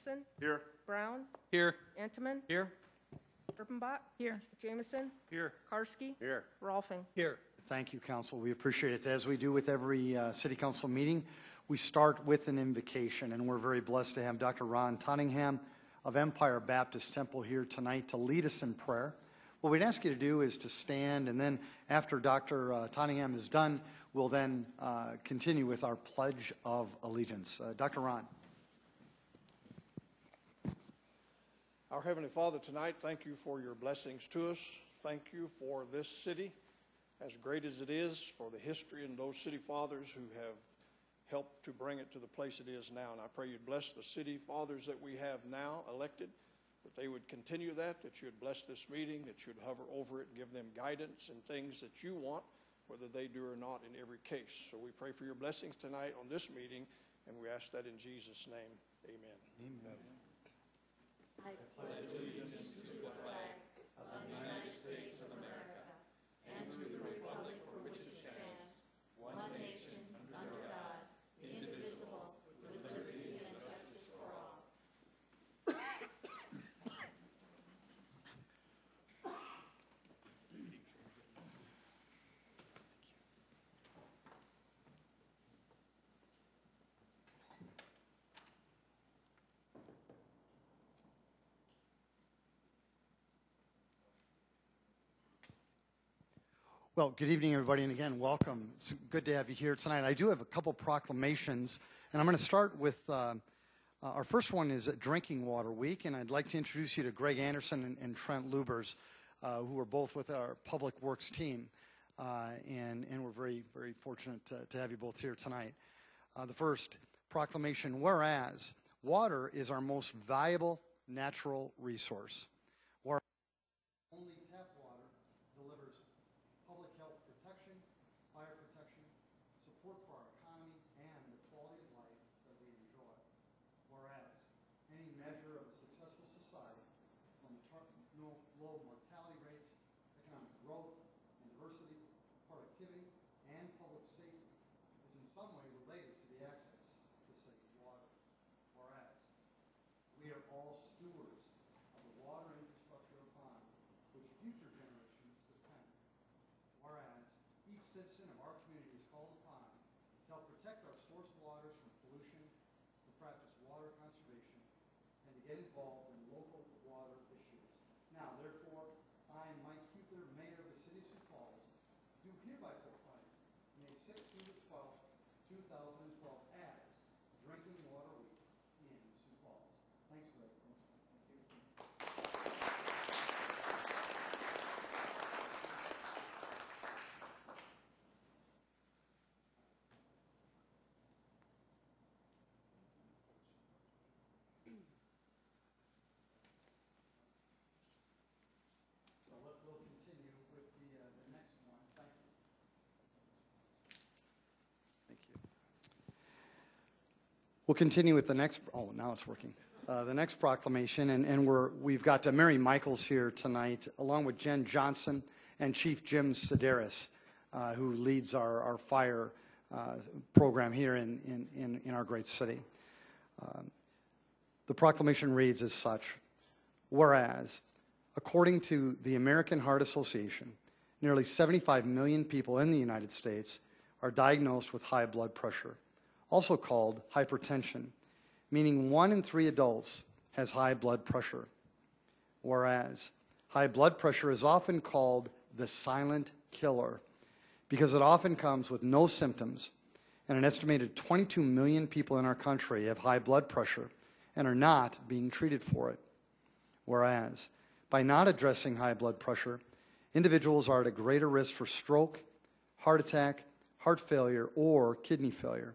Anderson, Here. Brown, Here. Entenman, Here. Erpenbach. Here. Jamison, Here. Karsky. Here. Rolfing. Here. Thank you, council. We appreciate it. As we do with every uh, city council meeting, we start with an invocation, and we're very blessed to have Dr. Ron Tottingham of Empire Baptist Temple here tonight to lead us in prayer. What we'd ask you to do is to stand, and then after Dr. uh, Tottingham is done, we'll then uh, continue with our Pledge of Allegiance. Uh, Dr. Ron. Our Heavenly Father, tonight, thank you for your blessings to us. Thank you for this city, as great as it is, for the history and those city fathers who have helped to bring it to the place it is now. And I pray you'd bless the city fathers that we have now elected, that they would continue that, that you'd bless this meeting, that you'd hover over it, and give them guidance and things that you want, whether they do or not in every case. So we pray for your blessings tonight on this meeting, and we ask that in Jesus' name. Amen. Amen. I pledge allegiance Well, good evening, everybody, and again, welcome. It's good to have you here tonight. I do have a couple proclamations, and I'm going to start with uh, uh, our first one is Drinking Water Week, and I'd like to introduce you to Greg Anderson and, and Trent Lubers, uh, who are both with our Public Works team, uh, and, and we're very, very fortunate to, to have you both here tonight. Uh, the first proclamation, whereas water is our most valuable natural resource. Whereas only tap water delivers public health protection, fire protection, support for our economy, and the quality of life that we enjoy. Whereas, any measure of a successful society, from maternal low mortality rates, economic growth, and diversity, productivity, and public safety, is in some way related to the access to safe water. Whereas, we are all stewards of the water infrastructure upon which future generations depend. Whereas, each citizen of our community is called upon to help protect our source waters from pollution, to practice water conservation, and to get involved in local water issues. Now, therefore, I, Mike Huether, Mayor of the City of Sioux Falls, do hereby proclaim May 6th through the 12th, 2012 as Drinking Water Week in Sioux Falls. Thanks, Greg. Thank you. So let, we'll continue with the, uh, the next one. Thank you. Thank you. We'll continue with the next, oh, now it's working. Uh, the next proclamation, and, and we're, we've got uh, Mary Michaels here tonight, along with Jen Johnson and Chief Jim Sideras, uh, who leads our, our fire uh, program here in, in, in, our great city. Um, the proclamation reads as such Whereas, according to the American Heart Association, nearly 75 million people in the United States are diagnosed with high blood pressure, also called hypertension, meaning one in three adults has high blood pressure. Whereas, high blood pressure is often called the silent killer because it often comes with no symptoms, and an estimated 22 million people in our country have high blood pressure and are not being treated for it. Whereas, by not addressing high blood pressure, individuals are at a greater risk for stroke, heart attack, heart failure, or kidney failure.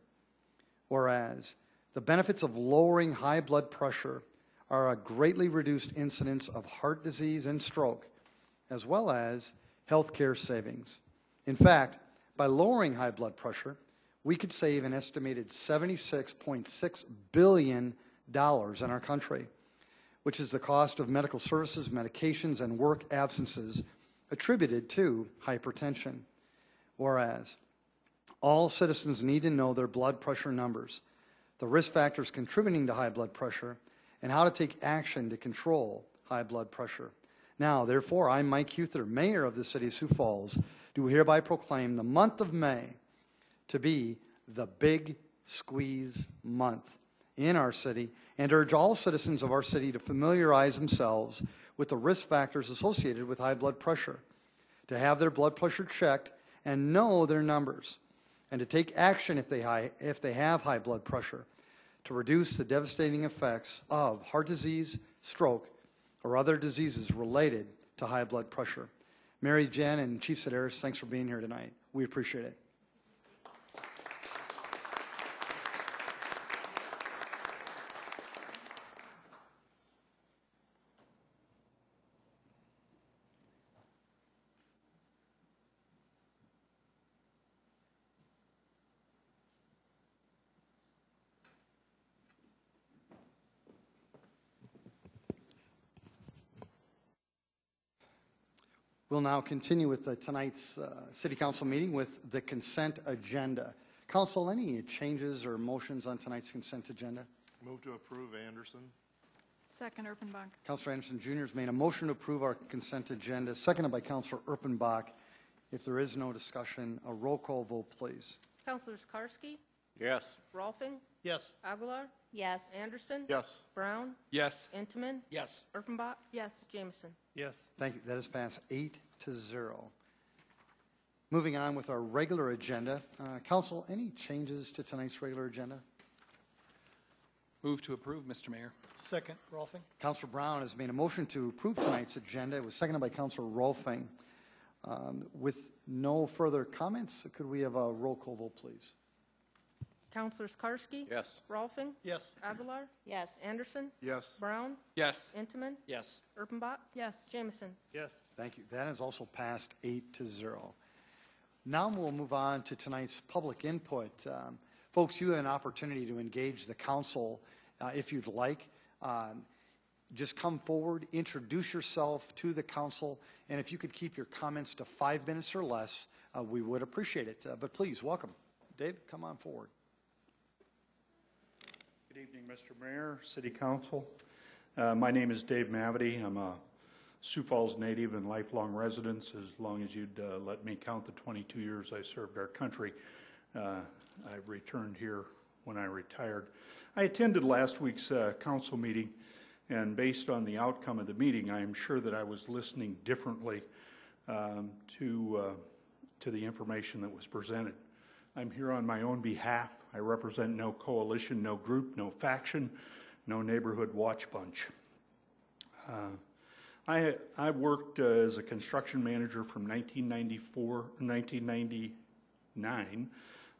Whereas, the benefits of lowering high blood pressure are a greatly reduced incidence of heart disease and stroke, as well as healthcare savings. In fact, by lowering high blood pressure, we could save an estimated $76.6 billion in our country, which is the cost of medical services, medications, and work absences attributed to hypertension. Whereas, all citizens need to know their blood pressure numbers, the risk factors contributing to high blood pressure, and how to take action to control high blood pressure. Now, therefore, I, Mike Huether, Mayor of the City of Sioux Falls, do hereby proclaim the month of May to be the Big Squeeze Month in our city and urge all citizens of our city to familiarize themselves with the risk factors associated with high blood pressure, to have their blood pressure checked and know their numbers, and to take action if they, high, if they have high blood pressure to reduce the devastating effects of heart disease, stroke, or other diseases related to high blood pressure. Mary Jen and Chief Sideras, thanks for being here tonight. We appreciate it. We'll now continue with uh, tonight's uh, City Council meeting with the consent agenda. Council, any changes or motions on tonight's consent agenda? Move to approve Anderson. Second, Erpenbach. Councilor Anderson Jr. has made a motion to approve our consent agenda, seconded by Councilor Erpenbach. If there is no discussion, a roll call vote, please. Councilors Karsky, Yes. Rolfing, Yes. Aguilar, yes, Anderson. Yes. Brown, Yes. Entenman, Yes. Erpenbach, Yes, Jamison. Yes. Thank you. That is passed eight to zero. Moving on with our regular agenda. Uh, Council, any changes to tonight's regular agenda? Move to approve, Mr. Mayor. Second, Rolfing. Councilor Brown has made a motion to approve tonight's agenda. It was seconded by Councilor Rolfing. Um, With no further comments, could we have a roll call vote, please? Councilors Karsky. Yes. Rolfing, Yes. Aguilar, yes, Anderson, Yes. Brown, Yes. Entenman, Yes. Erpenbach, yes, Jamison. Yes. Thank you. That is also passed eight to zero. Now we'll move on to tonight's public input. Um, Folks, you have an opportunity to engage the council uh, if you'd like. Um, Just come forward, introduce yourself to the council, and if you could keep your comments to five minutes or less, uh, we would appreciate it. Uh, But please, welcome. Dave, come on forward. Good evening, Mr. Mayor, City Council. Uh, My name is Dave Mavety. I'm a Sioux Falls native and lifelong resident, as long as you'd uh, let me count the 22 years I served our country. Uh, I returned here when I retired. I attended last week's uh, council meeting, and based on the outcome of the meeting, I am sure that I was listening differently um, to, uh, to the information that was presented. I'm here on my own behalf. I represent no coalition, no group, no faction, no neighborhood watch bunch. Uh, I, I worked uh, as a construction manager from 1994, 1999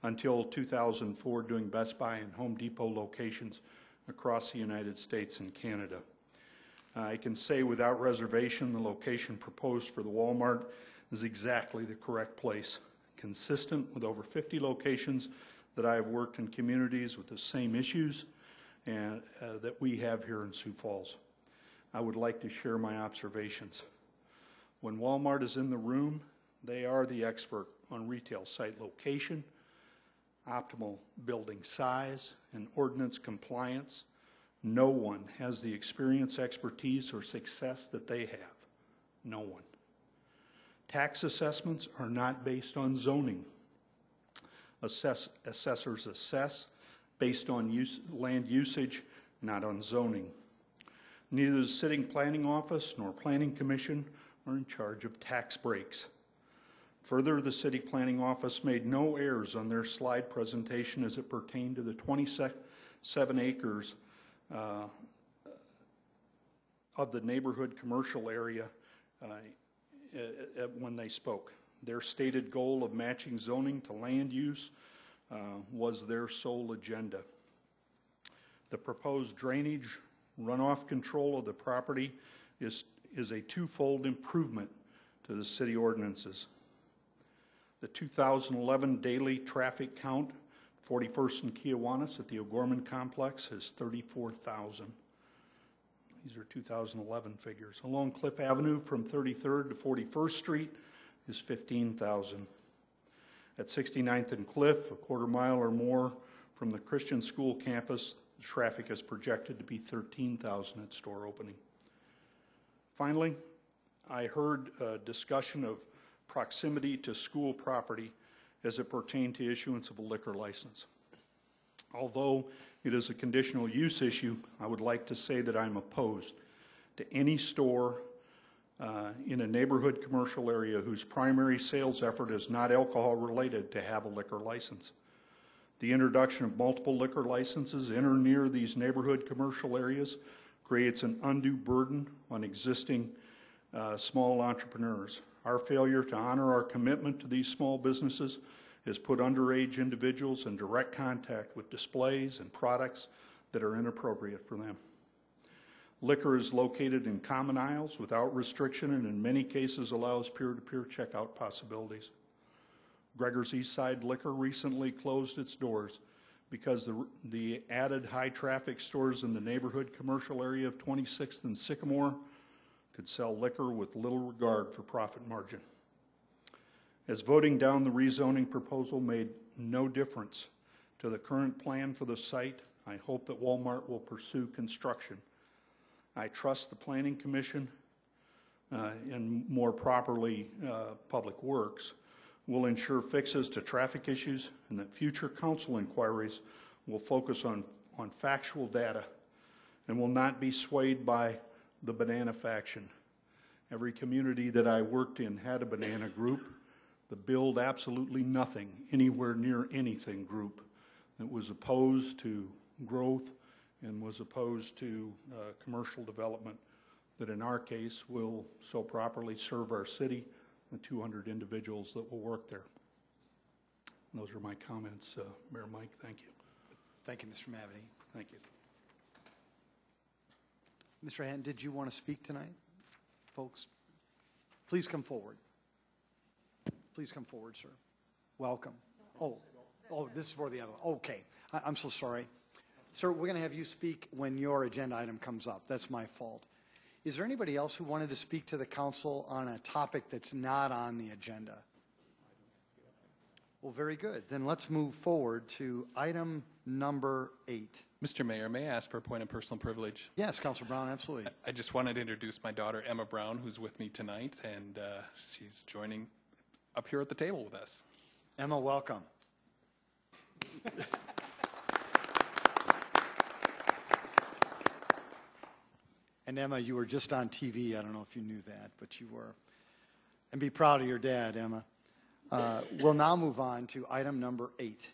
until 2004 doing Best Buy and Home Depot locations across the United States and Canada. I can say without reservation, the location proposed for the Walmart is exactly the correct place, consistent with over 50 locations that I have worked in communities with the same issues and, uh, that we have here in Sioux Falls. I would like to share my observations. When Walmart is in the room, they are the expert on retail site location, optimal building size, and ordinance compliance. No one has the experience, expertise, or success that they have. No one. Tax assessments are not based on zoning. Assess, assessors assess based on use, land usage, not on zoning. Neither the sitting planning office nor planning commission are in charge of tax breaks. Further, the city planning office made no errors on their slide presentation as it pertained to the 27 acres uh, of the neighborhood commercial area uh, when they spoke. Their stated goal of matching zoning to land use uh, was their sole agenda. The proposed drainage runoff control of the property is, is a twofold improvement to the city ordinances. The 2011 daily traffic count, 41st and Kiwanis at the O'Gorman Complex is 34,000. These are 2011 figures. Along Cliff Avenue from 33rd to 41st Street is 15,000. At 69th and Cliff, a quarter mile or more from the Christian school campus, the Traffic is projected to be 13,000 at store opening. Finally, I heard a discussion of proximity to school property as it pertained to issuance of a liquor license. Although it is a conditional use issue, I would like to say that I'm opposed to any store uh, in a neighborhood commercial area whose primary sales effort is not alcohol related to have a liquor license. The introduction of multiple liquor licenses in or near these neighborhood commercial areas creates an undue burden on existing uh, small entrepreneurs. Our failure to honor our commitment to these small businesses has put underage individuals in direct contact with displays and products that are inappropriate for them. Liquor is located in common aisles without restriction and in many cases allows peer-to-peer checkout possibilities. Gregor's East Side Liquor recently closed its doors because the, the added high-traffic stores in the neighborhood commercial area of 26th and Sycamore could sell liquor with little regard for profit margin. As voting down the rezoning proposal made no difference to the current plan for the site, I hope that Walmart will pursue construction. I trust the Planning Commission uh, and more properly, uh, Public Works will ensure fixes to traffic issues and that future council inquiries will focus on, on factual data and will not be swayed by the banana faction. Every community that I worked in had a banana group. The build absolutely nothing anywhere near anything group that was opposed to growth and was opposed to uh, commercial development that in our case will so properly serve our city and 200 individuals that will work there. And those are my comments, uh, Mayor Mike. Thank you. Thank you, Mr. Mavety. Thank you. Mr. Hatton, did you want to speak tonight? Folks, please come forward. Please come forward, sir. Welcome. Oh, oh, this is for the other, okay. I, I'm so sorry. Sir, we're going to have you speak when your agenda item comes up. That's my fault. Is there anybody else who wanted to speak to the council on a topic that's not on the agenda? Well, very good. Then let's move forward to item number eight. Mr. Mayor, may I ask for a point of personal privilege? Yes, Councilor Brown, absolutely. I just wanted to introduce my daughter, Emma Brown, who's with me tonight, and uh, she's joining up here at the table with us. Emma, welcome. and Emma, you were just on TV. I don't know if you knew that, but you were. And be proud of your dad, Emma. Uh, we'll now move on to item number eight.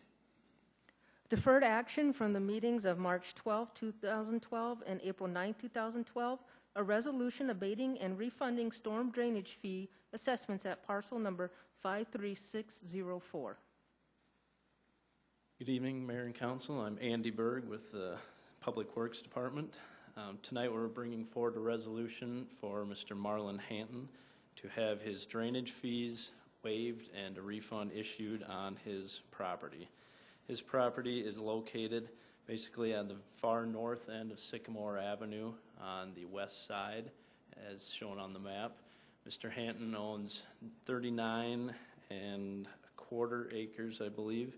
Deferred action from the meetings of March 12, 2012 and April 9, 2012, a resolution abating and refunding storm drainage fee assessments at parcel number 53604. Good evening, Mayor and Council. I'm Andy Berg with the Public Works Department. Um, Tonight, we're bringing forward a resolution for Mr. Marlon Hanton to have his drainage fees waived and a refund issued on his property. His property is located basically on the far north end of Sycamore Avenue on the west side, as shown on the map. Mr. Hanton owns 39 and a quarter acres, I believe.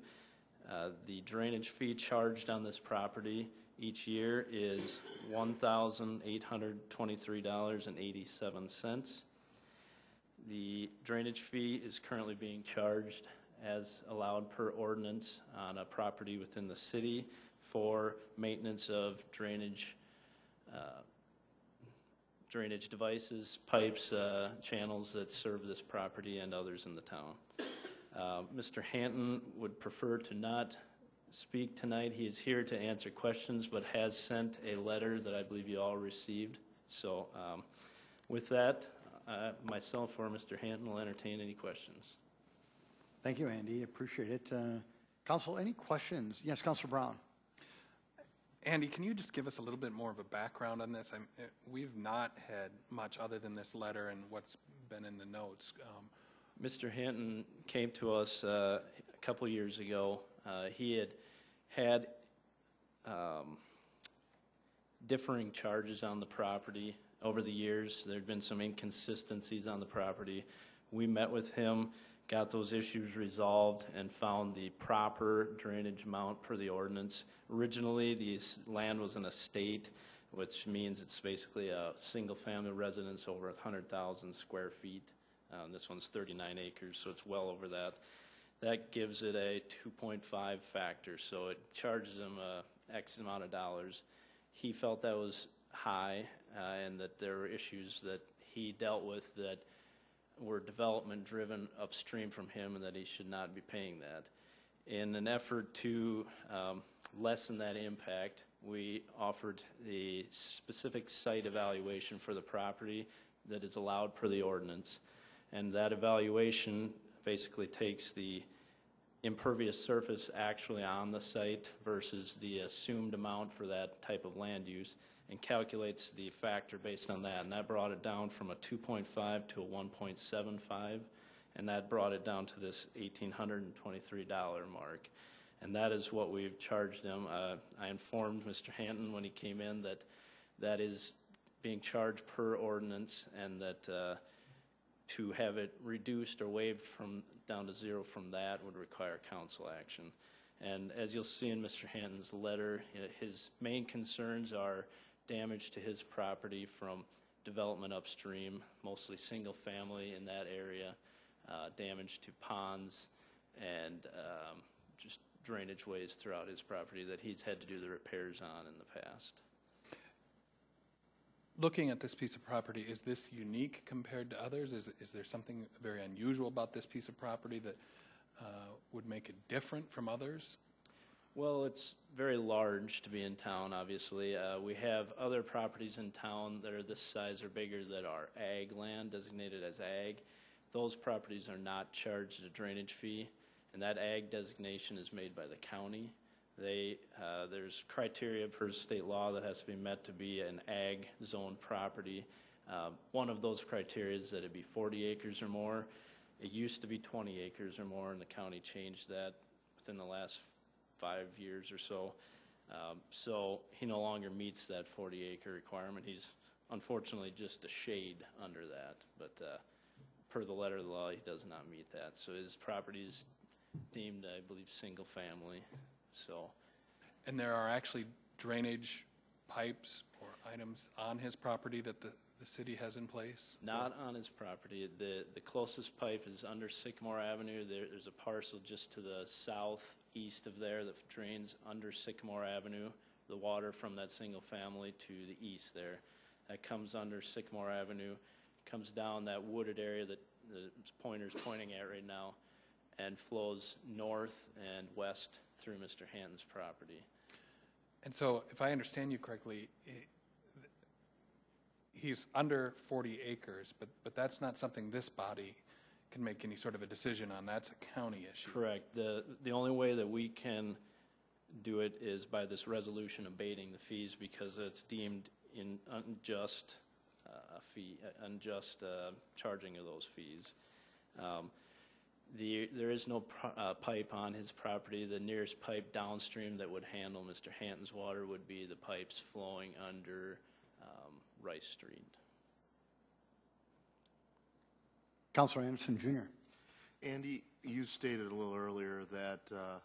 Uh, The drainage fee charged on this property each year is $1,823.87. The drainage fee is currently being charged as allowed per ordinance on a property within the city for maintenance of drainage, uh, drainage devices, pipes, uh, channels that serve this property and others in the town. Uh, Mr. Hanton would prefer to not speak tonight. He is here to answer questions, but has sent a letter that I believe you all received. So um, with that, uh, myself or Mr. Hanton will entertain any questions. Thank you, Andy. Appreciate it. Uh, Council, any questions? Yes, Councilor Brown. Andy, can you just give us a little bit more of a background on this? I'm, uh, we've not had much other than this letter and what's been in the notes. Um, Mr. Hinton came to us uh, a couple years ago. Uh, He had had um, differing charges on the property over the years. There'd been some inconsistencies on the property. We met with him got those issues resolved, and found the proper drainage amount for the ordinance. Originally, this land was an estate, which means it's basically a single-family residence over 100,000 square feet. Um, This one's 39 acres, so it's well over that. That gives it a 2.5 factor, so it charges him a X amount of dollars. He felt that was high, uh, and that there were issues that he dealt with that were development-driven upstream from him, and that he should not be paying that. In an effort to um, lessen that impact, we offered the specific site evaluation for the property that is allowed per the ordinance. And that evaluation basically takes the impervious surface actually on the site versus the assumed amount for that type of land use and calculates the factor based on that. And that brought it down from a 2.5 to a 1.75, and that brought it down to this $1,823 mark. And that is what we've charged them. Uh, I informed Mr. Hanton when he came in that that is being charged per ordinance and that uh, to have it reduced or waived from, down to zero from that would require council action. And as you'll see in Mr. Hanton's letter, his main concerns are damage to his property from development upstream, mostly single-family in that area, uh, damage to ponds, and um, just drainage ways throughout his property that he's had to do the repairs on in the past. Looking at this piece of property, is this unique compared to others? Is, is there something very unusual about this piece of property that uh, would make it different from others? Well, it's very large to be in town, obviously. Uh, we have other properties in town that are this size or bigger that are ag land, designated as ag. Those properties are not charged a drainage fee, and that ag designation is made by the county. They, uh, there's criteria per state law that has to be met to be an ag zone property. Uh, One of those criteria is that it be 40 acres or more. It used to be 20 acres or more, and the county changed that within the last five years or so. Um, So he no longer meets that 40 acre requirement. He's unfortunately just a shade under that, but uh, per the letter of the law, he does not meet that. So his property is deemed, I believe, single family, so. And there are actually drainage pipes or items on his property that the, the city has in place? Not on his property. The, the closest pipe is under Sycamore Avenue. There, there's a parcel just to the southeast of there that drains under Sycamore Avenue, the water from that single family to the east there. That comes under Sycamore Avenue, comes down that wooded area that the pointer's pointing at right now, and flows north and west through Mr. Hanton's property. And so, if I understand you correctly, i- he's under 40 acres, but, but that's not something this body can make any sort of a decision on. That's a county issue. Correct. The, the only way that we can do it is by this resolution abating the fees because it's deemed in unjust uh, fee, uh, unjust uh, charging of those fees. Um, The, there is no pro- uh, pipe on his property. The nearest pipe downstream that would handle Mr. Hanton's water would be the pipes flowing under um, Rice Street. Counselor Anderson Jr. Andy, you stated a little earlier that uh,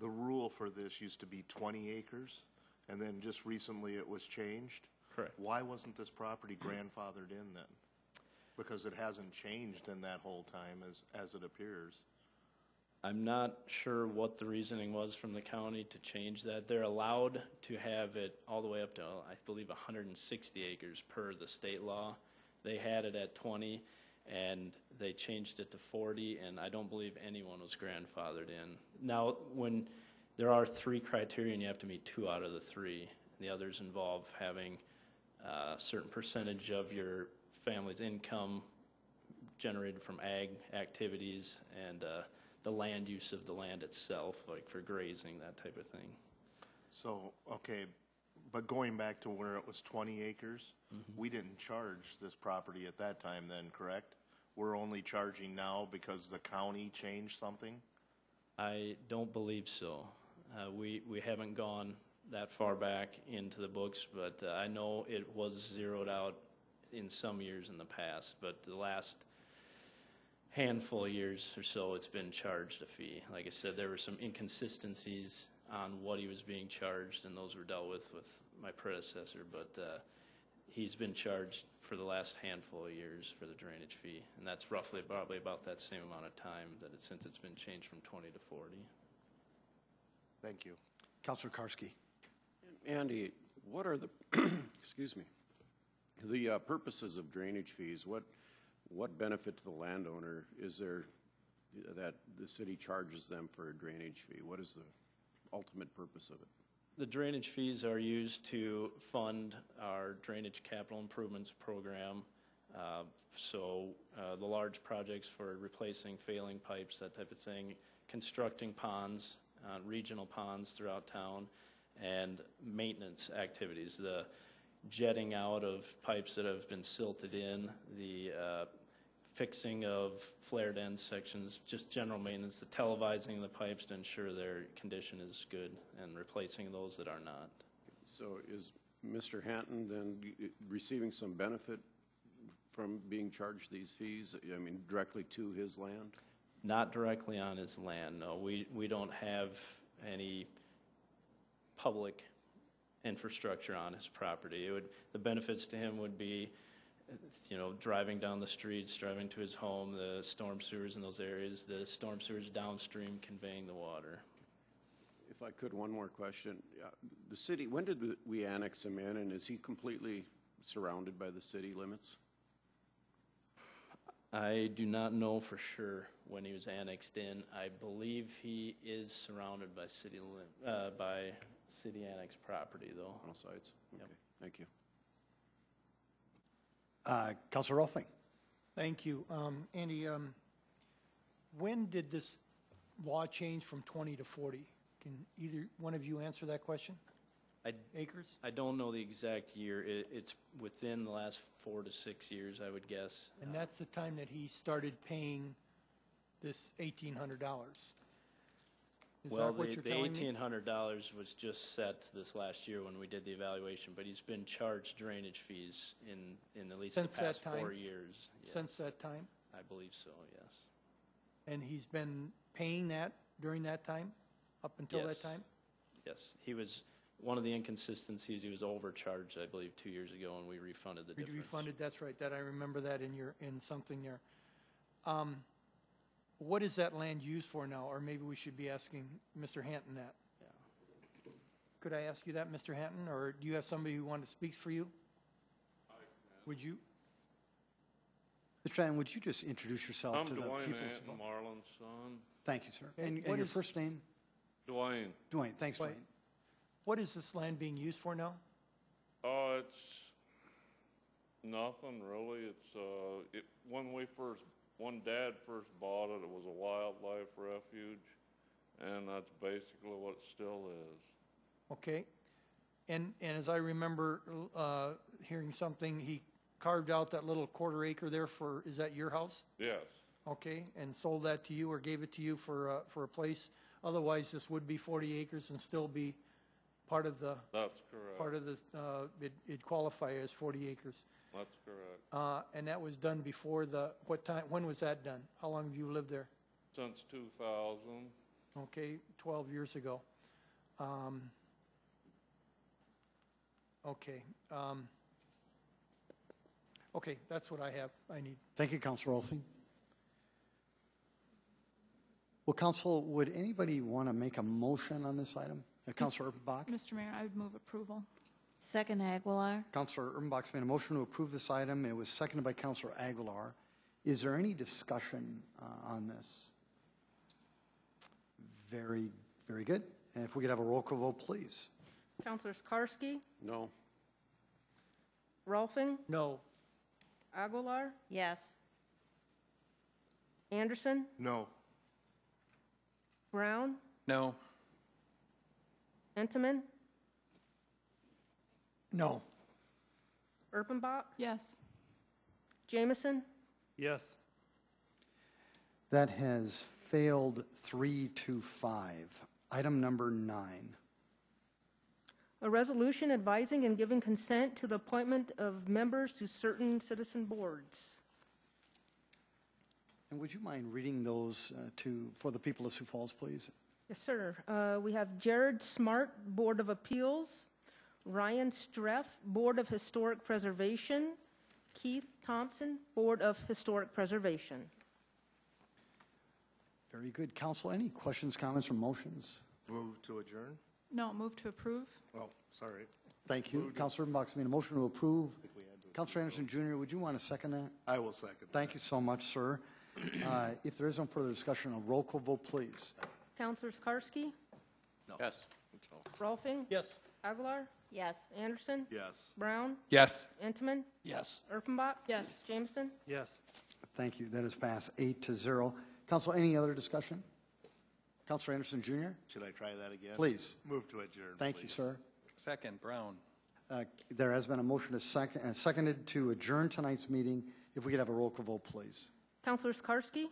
the rule for this used to be 20 acres, and then just recently it was changed? Correct. Why wasn't this property grandfathered in then? Because it hasn't changed in that whole time as, as it appears. I'm not sure what the reasoning was from the county to change that. They're allowed to have it all the way up to, I believe, 160 acres per the state law. They had it at 20, and they changed it to 40, and I don't believe anyone was grandfathered in. Now, when, there are three criteria, and you have to meet two out of the three. The others involve having a certain percentage of your family's income generated from ag activities and uh, the land use of the land itself, like for grazing, that type of thing. So, okay, but going back to where it was 20 acres, we didn't charge this property at that time then, correct? We're only charging now because the county changed something? I don't believe so. Uh, We, we haven't gone that far back into the books, but uh, I know it was zeroed out in some years in the past, but the last handful of years or so, it's been charged a fee. Like I said, there were some inconsistencies on what he was being charged, and those were dealt with with my predecessor, but uh, he's been charged for the last handful of years for the drainage fee, and that's roughly probably about that same amount of time that it, since it's been changed from 20 to 40. Thank you. Counselor Karsky. Andy, what are the, excuse me, the uh, purposes of drainage fees? What, what benefit to the landowner is there that the city charges them for a drainage fee? What is the ultimate purpose of it? The drainage fees are used to fund our drainage capital improvements program. Uh, So uh, the large projects for replacing failing pipes, that type of thing, constructing ponds, uh, regional ponds throughout town, and maintenance activities, the jetting out of pipes that have been silted in, the uh, fixing of flared end sections, just general maintenance, the televising of the pipes to ensure their condition is good, and replacing those that are not. So is Mr. Hanton then receiving some benefit from being charged these fees? I mean, directly to his land? Not directly on his land, no. We, we don't have any public infrastructure on his property. It would, the benefits to him would be, you know, driving down the streets, driving to his home, the storm sewers in those areas, the storm sewers downstream conveying the water. If I could, one more question. Uh, The city, when did the- we annex him in, and is he completely surrounded by the city limits? I do not know for sure when he was annexed in. I believe he is surrounded by city lim, uh, by city annexed property though. On all sides? Okay, thank you. Uh, Counselor Rolfing. Thank you. Um, Andy, um, when did this law change from 20 to 40? Can either one of you answer that question? I, Acres? I don't know the exact year. It, it's within the last four to six years, I would guess. And that's the time that he started paying this $1,800. Is Well, that what the, you're the telling eighteen hundred dollars was just set this last year when we did the evaluation, but he's been charged drainage fees in, in at least the Since that past four time? years. Yes, Since that time? I believe so, yes. And he's been paying that during that time, up until Yes. that time? Yes, he was, one of the inconsistencies, he was overcharged, I believe, two years ago, and we refunded the We difference. Refunded, that's right, that, I remember that in your, in something there. Um, What is that land used for now? Or maybe we should be asking Mr. Hanton that. Yeah. Could I ask you that, Mr. Hanton, or do you have somebody who wanted to speak for you? Would you? Mr. Hannon, would you just introduce yourself I'm to the Dwayne people? Anton, Marlon's son. Thank you, sir. Okay, And, what and your first name? Dwayne. Dwayne, thanks, Dwayne. Dwayne. What is this land being used for now? Oh, it's nothing really. It's, uh, it, when we first, when dad first bought it, it was a wildlife refuge. And that's basically what it still is. Okay. And, and as I remember uh, hearing something, he carved out that little quarter acre there for, is that your house? Yes, Okay, and sold that to you or gave it to you for, uh, for a place? Otherwise, this would be 40 acres and still be part of the, that's correct. part of the, uh, it- it'd qualify as 40 acres. That's correct. Uh, And that was done before the, what time, when was that done? How long have you lived there? Since two thousand. Okay, 12 years ago. Um, Okay. um, Okay, that's what I have, I need. Thank you, Counselor Rolfing. Well, Council, would anybody want to make a motion on this item? Uh, Counselor Erpenbach? Mr. Mayor, I would move approval. Second Aguilar. Counselor Erpenbach's made a motion to approve this item. It was seconded by Counselor Aguilar. Is there any discussion uh, on this? Very, very good. And if we could have a roll call vote, please. Counselors Karsky, No? Rolfing, No, Aguilar, Yes. Anderson, No. Brown, No. Entenman, no. Erpenbach, Yes. Jamison, Yes. That has failed three to five. Item number nine. A resolution advising and giving consent to the appointment of members to certain citizen boards. And would you mind reading those uh, to, for the people of Sioux Falls, please? Yes, sir. Uh, We have Jared Smart, Board of Appeals, Ryan Streff, Board of Historic Preservation, Keith Thompson, Board of Historic Preservation. Very good. Council, any questions, comments, or motions? Move to adjourn? No, move to approve. Oh, sorry. Thank you. Councilor Erpenbach's made a motion to approve. Councilor Anderson Jr., would you want to second that? I will second. Thank you so much, sir. Uh, If there is no further discussion, a roll call vote, please. Counselor Skarsky? No. Yes. Rolfing? Yes. Aguilar? Yes. Anderson? Yes. Brown? Yes. Entenman? Yes. Erpenbach? Yes. Jamison? Yes. Thank you. That is passed eight to zero. Council, any other discussion? Councilor Anderson Jr., Should I try that again? please. Move to adjourn, Thank you, please. sir. Second, Brown. Uh, There has been a motion to second, uh, seconded to adjourn tonight's meeting. If we could have a roll call vote, please. Counselor Skarsky?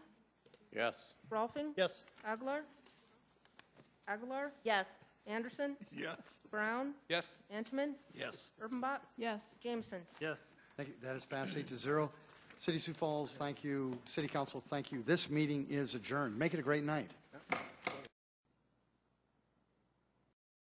Yes. Rolfing? Yes. Aguilar? Aguilar? Yes. Anderson? Yes. Brown? Yes. Entenman? Yes. Erpenbach? Yes. Jamison? Yes. Thank you. That is passed eight to zero. City Sioux Falls, thank you. City Council, thank you. This meeting is adjourned. Make it a great night.